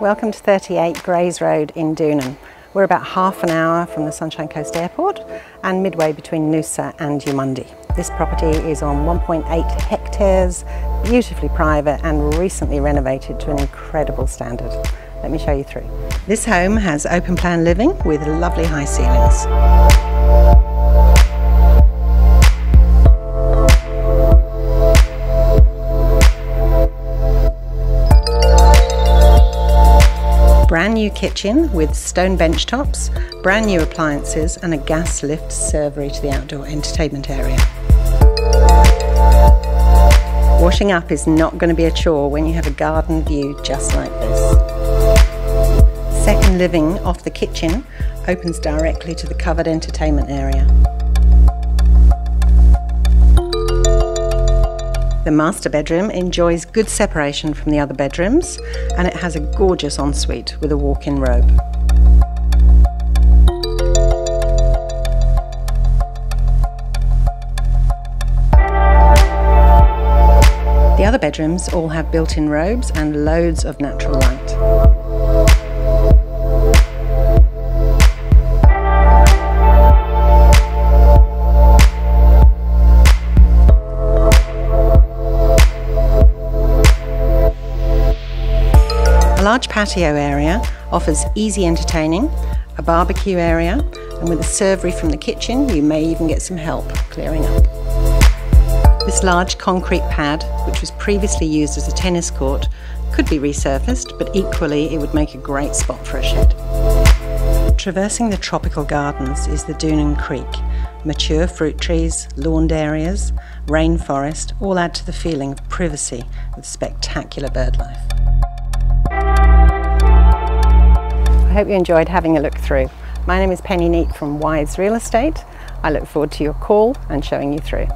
Welcome to 38 Grays Road in Doonan. We're about half an hour from the Sunshine Coast Airport and midway between Noosa and Eumundi. This property is on 1.8 hectares, beautifully private and recently renovated to an incredible standard. Let me show you through. This home has open plan living with lovely high ceilings. Brand new kitchen with stone bench tops, brand new appliances and a gas lift servery to the outdoor entertainment area. Washing up is not going to be a chore when you have a garden view just like this. Second living off the kitchen opens directly to the covered entertainment area. The master bedroom enjoys good separation from the other bedrooms and it has a gorgeous ensuite with a walk-in robe. The other bedrooms all have built-in robes and loads of natural light. Large patio area offers easy entertaining, a barbecue area, and with a servery from the kitchen, you may even get some help clearing up. This large concrete pad, which was previously used as a tennis court, could be resurfaced, but equally it would make a great spot for a shed. Traversing the tropical gardens is the Doonan Creek. Mature fruit trees, lawned areas, rainforest all add to the feeling of privacy with spectacular birdlife. Hope you enjoyed having a look through. My name is Penny Neat from Wythes Real Estate. I look forward to your call and showing you through.